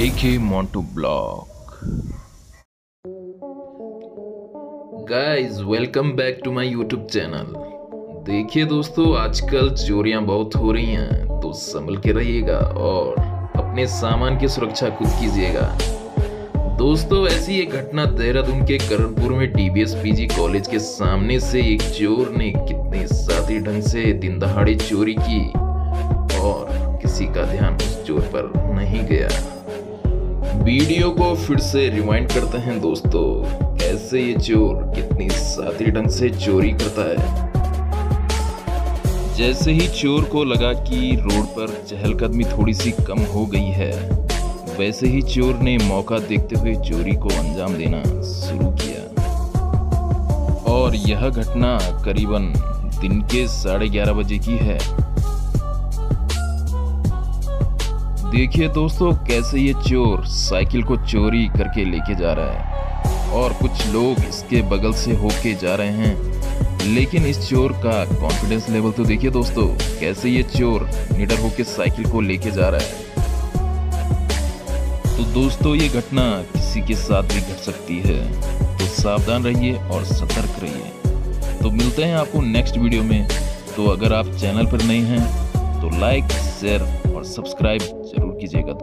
AK Montu Blog. Guys welcome back to my YouTube channel देखिए दोस्तों, आजकल चोरियाँ बहुत हो रही हैं तो संभल के रहिएगा और अपने सामान की सुरक्षा खुद कीजिएगा। दोस्तों, ऐसी एक घटना देहरादून के करणपुर में डीबीएस पीजी कॉलेज के सामने से एक चोर ने कितने साथी ढंग से दिन दहाड़े चोरी की और किसी का ध्यान उस चोर पर नहीं गया। वीडियो को फिर से रिवाइंड करते हैं दोस्तों। कैसे ये चोर कितनी साथी ढंग से चोरी करता है? जैसे ही चोर को लगा कि रोड पर चहलकदमी थोड़ी सी कम हो गई है, वैसे ही चोर ने मौका देखते हुए चोरी को अंजाम देना शुरू किया। और यह घटना करीबन दिन के साढ़े ग्यारह बजे की है। देखिए दोस्तों, कैसे ये चोर साइकिल को चोरी करके लेके जा रहा है। और कुछ लोग इसके बगल से होके जा रहे हैं। लेकिन इस चोर का कॉन्फिडेंस लेवल तो देखिए दोस्तों, कैसे ये चोर निडर होके साइकिल को लेके जा रहा है। तो दोस्तों, ये घटना किसी के साथ भी घट सकती है। तो सावधान रहिए और सतर्क रहिए। तो मिलते हैं आपको नेक्स्ट वीडियो में। तो अगर आप चैनल पर नए हैं तो लाइक शेयर और सब्सक्राइब ज़रूर कीजिएगा।